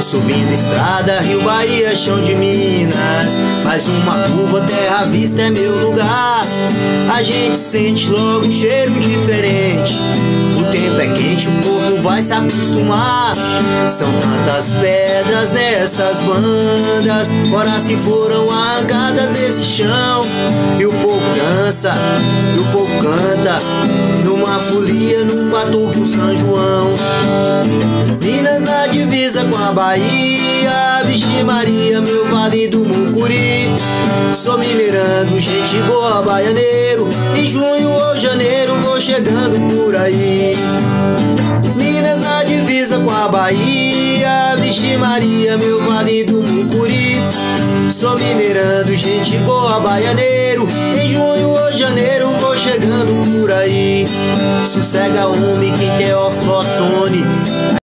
Subindo estrada, Rio Bahia, chão de Minas. Mais uma curva, terra vista é meu lugar. A gente sente logo um cheiro diferente. O tempo é quente, o corpo vai se acostumar. São tantas pedras nessas bandas, horas que foram arrancadas desse chão. E o povo dança, e o povo canta, numa folia, num batuque, São João. Minas na divisa com a Bahia, Vixe Maria, meu vale do Mucuri. Sou mineirando, gente boa, baianeiro. Em junho ou janeiro vou chegando por aí. Minas na divisa com a Bahia, Vixe Maria, meu vale do Mucuri. Sou mineirando, gente boa, baianeiro. Em junho ou janeiro vou chegando por aí. Sossega homem, quem quer.